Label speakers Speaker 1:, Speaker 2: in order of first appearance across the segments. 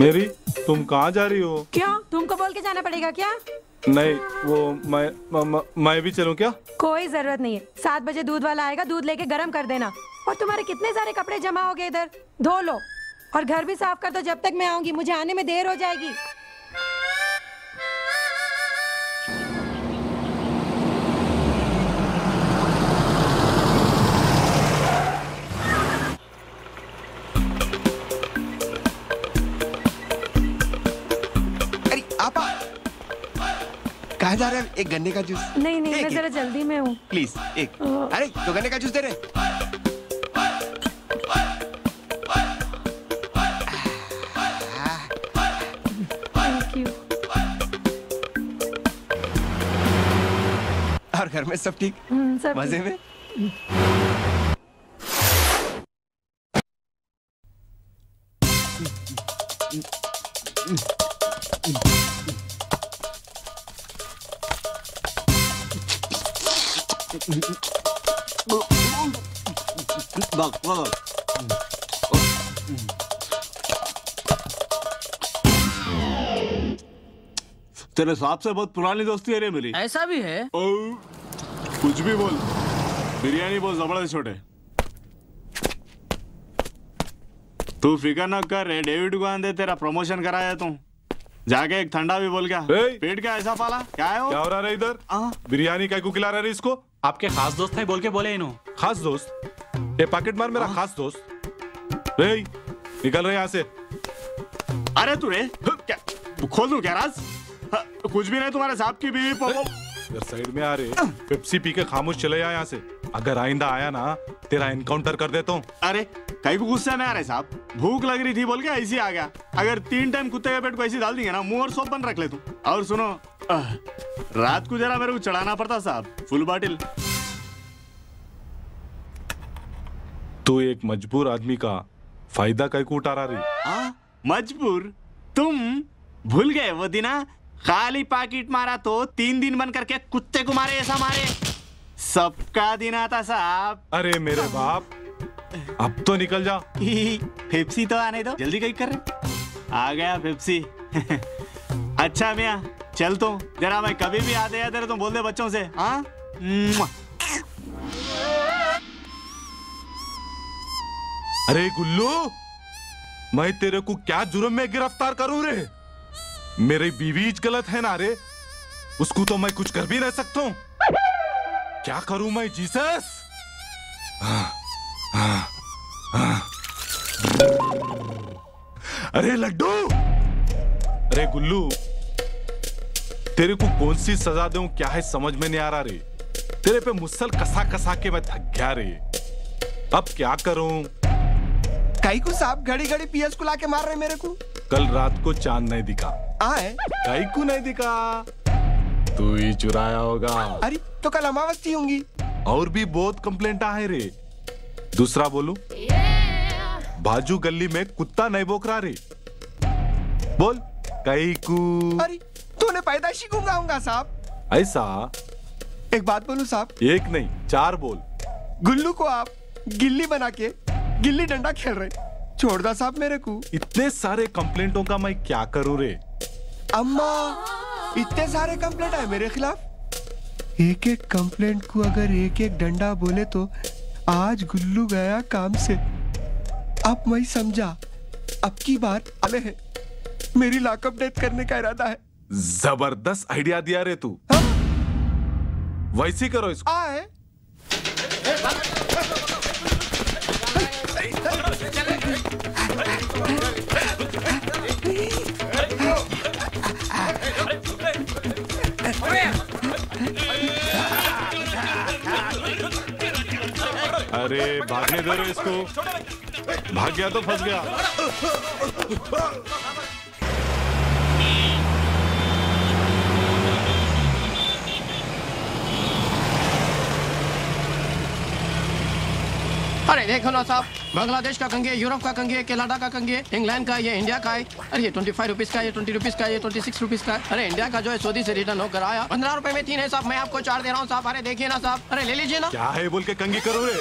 Speaker 1: मेरी तुम कहाँ जा रही हो?
Speaker 2: क्यों? तुमको बोल के जाना पड़ेगा क्या?
Speaker 1: नहीं वो मैं म, म, मैं भी चलूँ क्या?
Speaker 2: कोई ज़रूरत नहीं है। सात बजे दूध वाला आएगा दूध लेके गर्म कर देना। और तुम्हारे कितने सारे कपड़े जमा हो गए इधर? धो लो। और घर भी साफ़ कर दो जब तक मैं आऊँगी मुझे आने में देर हो जाएगी।
Speaker 3: कहा जा रहे हैं? एक गन्ने का जूस।
Speaker 2: नहीं नहीं मैं जरा जल्दी में हूँ।
Speaker 3: प्लीज़ एक। अरे दो गन्ने का जूस दे रहे और घर में सब ठीक?
Speaker 2: हम्म, सब
Speaker 3: मज़े
Speaker 2: ठीक।
Speaker 3: में
Speaker 4: तेरे साहब से बहुत पुरानी दोस्ती है रे मेरी।
Speaker 5: ऐसा भी है?
Speaker 4: ओ, कुछ भी बोल। बिरयानी बहुत ज़बरदस्त छोटे तू फिकर न कर रे डेविड को आंदे तेरा प्रमोशन कराया तू। जाके एक ठंडा भी बोल क्या?
Speaker 1: ए!
Speaker 4: पेट क्या ऐसा पाला? क्या है वो?
Speaker 1: क्या हो रहा है इधर। बिरयानी काय को खिला रहा है इसको?
Speaker 6: आपके खास दोस्त है बोल के बोले इन्हों।
Speaker 1: खास दोस्त? ये पैकेट मार मेरा खास दोस्त। रे निकल रहे यहाँ से।
Speaker 4: अरे तू रे क्या खोल दूँ क्या राज? हाँ, कुछ भी नहीं तुम्हारे साहब की बीवी
Speaker 1: इधर साइड में आ रहे पेप्सी पी के खामोश चले जा यहाँ से। अगर आइंदा आया ना तेरा एनकाउंटर कर देता हूँ।
Speaker 4: अरे कहीं को गुस्से में आ रहे साहब। भूख लग रही थी बोल के ऐसी आ गया। अगर तीन टाइम कुत्ते के पेट को ऐसी डाल देंगे ना मुँह और सोप बन रख ले तू। और सुनो रात को जरा मेरे को चढ़ाना पड़ता साहब फुल बाटिल।
Speaker 1: तू एक मजबूर आदमी का फ़ायदा काय को उठा रहा?
Speaker 4: आ, मजबूर? तुम भूल गए वो दिना। खाली पाकिट मारा तो तीन दिन बन करके कुत्ते को मारे ऐसा मारे। सबका दिन आता साहब।
Speaker 1: अरे मेरे बाप अब तो निकल जा।
Speaker 4: पेप्सी तो आने दो। जल्दी कहीं कर रहे आ गया पेप्सी। अच्छा मिया चल तो। जरा मैं कभी भी आ गया तेरे तो बोल दे बच्चों से। हाँ
Speaker 1: अरे गुल्लू, मैं तेरे को क्या जुर्म में गिरफ़्तार करूँ रे? मेरी बीवी गलत है ना रे? उसको तो मैं कुछ कर भी नहीं सकता हूँ। क्या करूँ मैं, जीसस? अरे लड्डू! अरे गुल्लू, तेरे को कौन सी सजा दूँ, क्या है समझ में नहीं आ रहा रे? तेरे पे मुसल कसा कसा के मैं थक गया रे। अब क्या करूँ?
Speaker 3: कई को साहब घड़ी घड़ी पीएस को लाके मार रहे मेरे को?
Speaker 1: कल रात को चाँद नहीं दिखा।
Speaker 3: आए
Speaker 1: काई को नहीं दिखा। तू ही चुराया होगा।
Speaker 3: अरे तो कल अमावस्या होंगी।
Speaker 1: और भी बहुत कंप्लेंट आए रे। दूसरा बोलू? बाजू गली में कुत्ता नहीं बोक रहा रे। बोल कई को।
Speaker 3: अरे तूने पैदाइशी को गाऊँगा साहब।
Speaker 1: ऐसा?
Speaker 3: एक बात बोलू साहब?
Speaker 1: एक नहीं चार बोल।
Speaker 3: गुल्लू को आप गिल्ली बना के गिल्ली डंडा खेल रहे। छोड़ दा साहब मेरे को।
Speaker 1: इतने सारे कंप्लेंटों का मैं क्या करूँ रे?
Speaker 3: अम्मा इतने सारे कंप्लेंट है मेरे खिलाफ। एक एक कंप्लेंट को अगर एक एक डंडा बोले तो आज गुल्लू गया काम से। अब मैं समझा अब की बार आले है। मेरी लॉकअप डेथ करने का इरादा है।
Speaker 1: ज़बरदस्त आइडिया दिया रे तू।
Speaker 3: हाँ?
Speaker 1: वैसे करो इसको।
Speaker 3: आए।
Speaker 1: भागने दे रहे इसको। भाग गया तो फंस गया।
Speaker 7: अरे देखो ना साहब
Speaker 5: बांग्लादेश का कंगे यूरोप का कंगे कनाडा का कंगे इंग्लैंड का ये इंडिया का है। अरे ये ट्वेंटी फाइव रुपीज़ का ये ट्वेंटी रुपीज़ का ये ट्वेंटी सिक्स रुपीज़ का अरे इंडिया का जो है सऊदी से रिटर्न होकर आया। पंद्रह रुपए में तीन है साहब मैं आपको चार दे रहा हूँ साहब। अरे देखिए ना साहब अरे ले लीजिए ना।
Speaker 1: क्या है बोल के कंगी करो रे?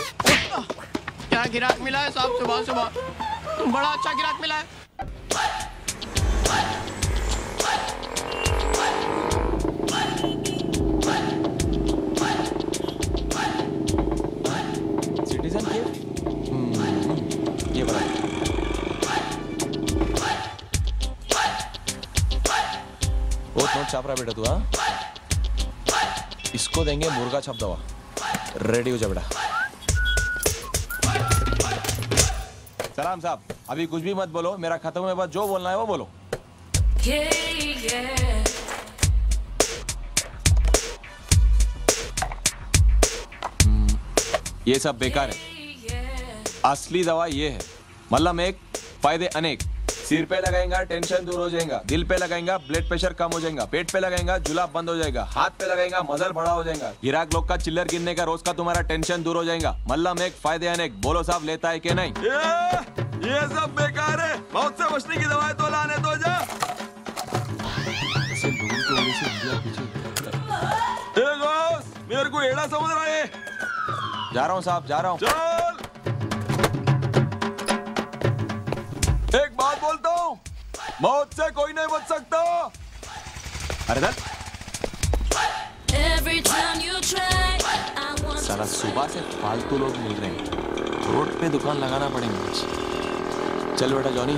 Speaker 5: क्या गिराक मिला है साहब सुबह सुबह बड़ा अच्छा गिराक मिला है।
Speaker 7: नोट छाप रहा बेटा तू हाँ? इसको देंगे मुर्गा छाप दवा। रेडी हो जा बेटा। सलाम साहब अभी कुछ भी मत बोलो मेरा खत्म हुए बाद जो बोलना है वो बोलो। हम्म, ये सब बेकार है। असली दवा ये है। मतलब एक फ़ायदे अनेक। सिर पे लगाएगा टेंशन दूर हो जाएगा दिल पे लगाएगा ब्लड प्रेशर कम हो जाएगा पेट पे लगाएगा जुलाब बंद हो जाएगा हाथ पे लगाएगा मजल बड़ा हो जाएगा। गिराक लोग का चिल्लर गिनने का रोज का तुम्हारा टेंशन दूर हो जाएगा। मल्लम एक फ़ायदे अनेक बोलो साहब लेता है कि नहीं?
Speaker 8: ये सब बेकार है। बहुत से बचने की दवाई तो लाने तो जा। मेरे को एड़ा समझ रहा है
Speaker 7: जा रहा हूँ साहब जा रहा हूँ।
Speaker 8: मौत से कोई नहीं बच सकता।
Speaker 7: अरे दर साला सुबह से फालतू लोग मिल रहे हैं। रोड पे दुकान लगाना पड़ेगा। चल बेटा जॉनी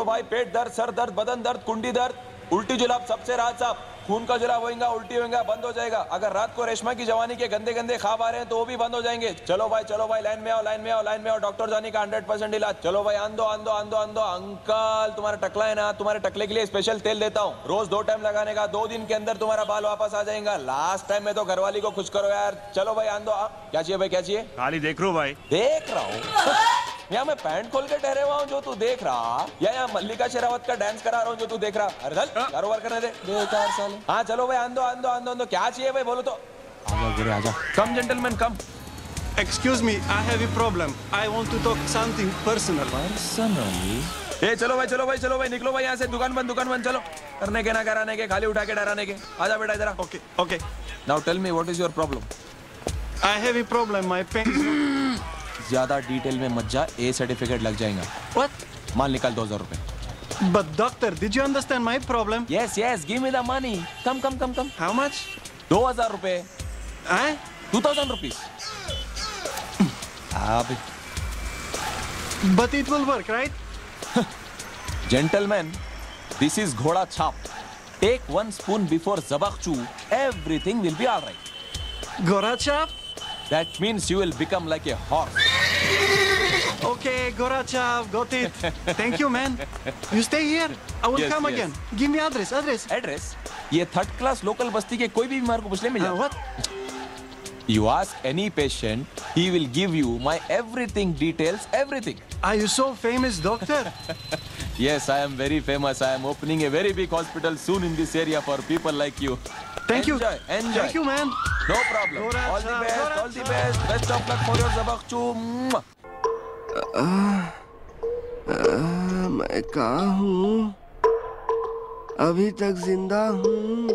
Speaker 7: चलो भाई पेट दर्द सर दर्द बदन दर्द कुंडी दर्द। उल्टी जुलाब सबसे राहत साहब। खून का जुलाब होएगा उल्टी होएगा बंद हो जाएगा। अगर रात को रेशमा की जवानी के गंदे गंदे खाब आ रहे हैं तो वो भी बंद हो जाएँगे। चलो भाई चलो भाई लाइन में आओ लाइन में आओ लाइन में आओ। डॉक्टर जानी का हंड्रेड परसेंट इलाज। चलो भाई आंदो आंदो आंदो आंदो। अंकल तुम्हारा टकला है ना तुम्हारे टकले के लिए स्पेशल तेल देता हूँ। रोज दो टाइम लगाने का दो दिन के अंदर तुम्हारा बाल वापस आ जाएगा। लास्ट टाइम में तो घरवाली को खुश करो यार। चलो भाई आंदो क्या चाहिए भाई क्या चाहिए?
Speaker 4: खाली देख रो भाई।
Speaker 7: देख रहा हूँ। यहाँ मैं पैंट खोल के ठहरे हुआ हूँ जो तू देख रहा। या यहाँ मल्लिका शेरावत का डांस करा रहा हूँ जो तू देख रहा। अरे चल कारोबार करने दे। बेकार साले। हाँ चलो भाई आंदो आंदो आंदो आंदो। क्या चाहिए भाई बोलो तो। आजा आजा। Come gentleman come
Speaker 9: Excuse me, I have a problem. I want to talk something personal.
Speaker 7: Personally ए चलो भाई चलो भाई चलो भाई निकलो भाई यहाँ से। दुकान बंद दुकान बंद चलो। करने के ना कराने के खाली उठा के डराने के। आजा बेटा इधर
Speaker 9: Okay, okay.
Speaker 7: Now tell me what is
Speaker 9: your problem a problem. My pen is not...
Speaker 7: ज़्यादा डिटेल में मत जा ए सर्टिफिकेट लग जाएगा
Speaker 9: What?
Speaker 7: माल निकाल दो हज़ार रुपए
Speaker 9: But doctor, did you understand my problem?
Speaker 7: Yes yes give me the money come come come come
Speaker 9: How much?
Speaker 7: दो हज़ार रुपए? Two thousand rupees
Speaker 9: But it will work, right?
Speaker 7: Gentleman this is घोड़ा छाप take one spoon before जबकचू everything will be alright
Speaker 9: Gorachap?
Speaker 7: That means you will become like a horse
Speaker 9: Okay, Gorachap, got it. Thank you, man. You stay here. I will
Speaker 7: Yes,
Speaker 9: come
Speaker 7: yes.
Speaker 9: again. Give me address, address.
Speaker 7: Address ये third class local बस्ती के कोई भी बीमार को पूछ ले मिल
Speaker 9: Uh,
Speaker 7: जाएगा
Speaker 9: what?
Speaker 7: You ask any patient he will give you my everything details everything
Speaker 9: Are you so famous, doctor?
Speaker 7: Yes, I am very famous. I am opening a very big hospital soon in this area for people like you.
Speaker 9: Thank you.
Speaker 7: Enjoy, enjoy.
Speaker 9: Thank you, man.
Speaker 7: No problem. All the best, all the best. Best of luck for your zabakchu.
Speaker 3: मैं कहा हूँ अभी तक ज़िंदा हूँ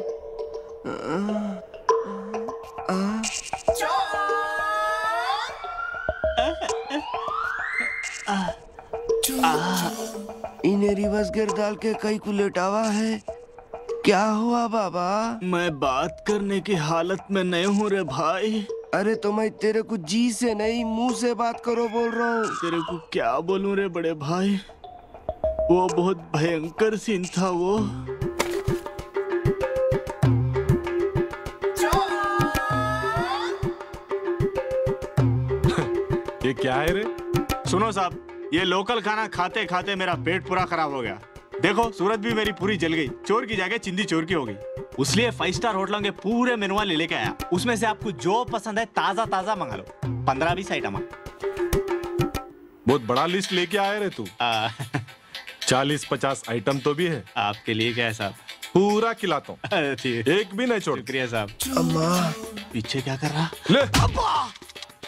Speaker 3: इन्हें reverse गिर डाल के कई को लेटावा है क्या हुआ बाबा?
Speaker 4: मैं बात करने की हालत में नहीं हूँ रे भाई।
Speaker 3: अरे तो मैं तेरे को जी से नहीं मुँह से बात करो बोल रहा हूँ।
Speaker 4: तेरे को क्या बोलूँ रे बड़े भाई? वो बहुत भयंकर सीन था वो।
Speaker 1: ये क्या है रे?
Speaker 4: सुनो साहब ये लोकल खाना खाते खाते मेरा पेट पूरा खराब हो गया। देखो सूरत भी मेरी पूरी जल गई। चोर की जगह चिंदी चोर की हो गई।
Speaker 6: उसलिए फाइव स्टार होटलों के पूरे मेनुआ ले लेके आया। उसमें से आपको जो पसंद है ताज़ा ताज़ा मंगा लो। पंद्रह बीस आइटम
Speaker 1: बहुत बड़ा लिस्ट लेके आए रे तू। चालीस पचास आइटम तो भी है।
Speaker 6: आपके लिए क्या है साहब?
Speaker 1: पूरा खिलाता हूँ एक भी नहीं छोड़।
Speaker 6: शुक्रिया साहब। पीछे क्या कर रहा?
Speaker 1: ले।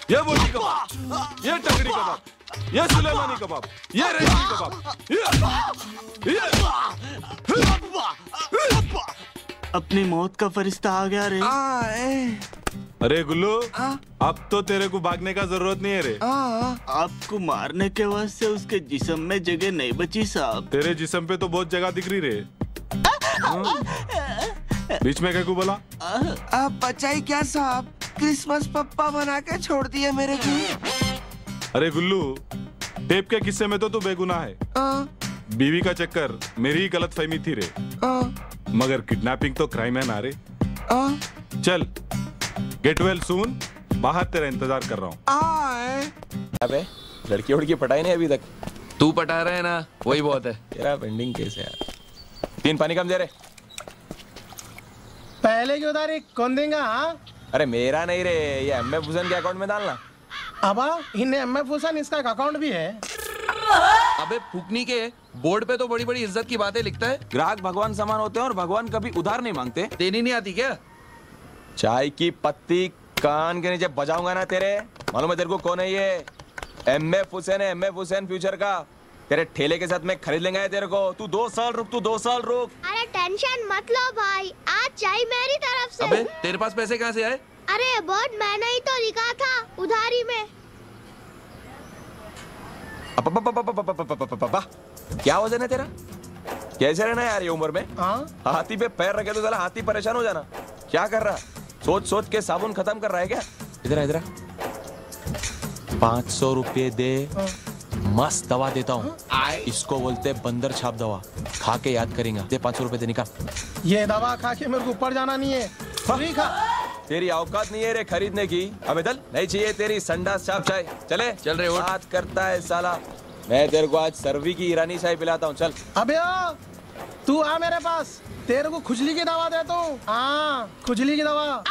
Speaker 1: ये बोटी कबाब। ये टंगड़ी कबाब। ये सुलेमानी कबाब ये रेशमी कबाब
Speaker 4: अपनी मौत का फरिश्ता आ गया रे।
Speaker 1: अरे गुल्लू अब तो तेरे को भागने का ज़रूरत नहीं है रे।
Speaker 4: आपको मारने के वास्ते उसके जिस्म में जगह नहीं बची साहब।
Speaker 1: तेरे जिस्म पे तो बहुत जगह दिख रही रे। हाँ? बीच में क्या बोला?
Speaker 3: आप बचाई क्या साहब? क्रिसमस पप्पा बना के छोड़ दिए मेरे को
Speaker 1: अरे गुल्लू टेप के किस्से में तो तू बेगुनाह है।
Speaker 3: आ,
Speaker 1: बीवी का चक्कर मेरी ही गलत फहमी थी रे।
Speaker 3: आ,
Speaker 1: मगर किडनैपिंग तो क्राइम है ना रे।
Speaker 3: आ,
Speaker 1: चल गेट वेल सून बाहर तेरा इंतज़ार कर रहा हूँ।
Speaker 3: आए।
Speaker 7: अबे लड़की उड़की पटाई नहीं अभी तक।
Speaker 10: तू पटा रहा है ना वही बहुत है।
Speaker 7: तेरा पेंडिंग केस है यार। तीन पानी कम दे रहे
Speaker 11: पहले की उधारी कौन देगा हाँ?
Speaker 7: अरे मेरा नहीं रे ये एम एफ़ हुसैन के अकाउंट में डालना।
Speaker 11: अब इन्हें एम एफ़ हुसैन इसका एक अकाउंट भी है।
Speaker 10: अबे फूकनी के बोर्ड पे तो बड़ी बड़ी इज़्ज़त की बातें लिखता है।
Speaker 7: ग्राहक भगवान समान होते हैं और भगवान कभी उधार नहीं मांगते।
Speaker 10: देनी नहीं आती क्या?
Speaker 7: चाय की पत्ती कान के नीचे बजाऊँगा ना तेरे। मालूम है तेरे को कौन है ये? एम एफ़ हुसैन है एम एफ़ हुसैन फ्यूचर का। तेरे ठेले के साथ में खरीद लेंगे तेरे को। तू दो साल रुक तू दो साल रुक।
Speaker 12: अरे टेंशन मत लो भाई। आज चाय मेरी तरफ़ से।
Speaker 10: अबे तेरे पास पैसे कहाँ से आए?
Speaker 12: अरे बोर्ड मैंने ही तो लिखा था। उधारी में
Speaker 7: क्या वज़न है तेरा कैसे रहना यार ये उम्र में
Speaker 11: हाँ
Speaker 7: हाथी पे पैर रखे तो साला हाथी परेशान हो जाना क्या कर रहा सोच सोच के साबुन खत्म कर रहा है क्या इधर इधर पाँच सौ रुपये दे मस्त दवा देता हूँ इसको बोलते बंदर छाप दवा खा के याद करेंगे दे पाँच सौ रुपये दे निकाल
Speaker 11: ये दवा खा के मेरे को ऊपर जाना नहीं है खा
Speaker 7: तेरी औकात नहीं है रे खरीदने की। अबे दल नहीं चाहिए तेरी संडास छाप चाय। चले।
Speaker 10: चल रहे
Speaker 7: बात करता है साला। मैं तेरे को आज सर्वी की ईरानी चाय पिलाता हूँ चल।
Speaker 11: अबे आ, तू आ मेरे पास। तेरे को खुजली की दवा दे तू। हाँ खुजली की दवा।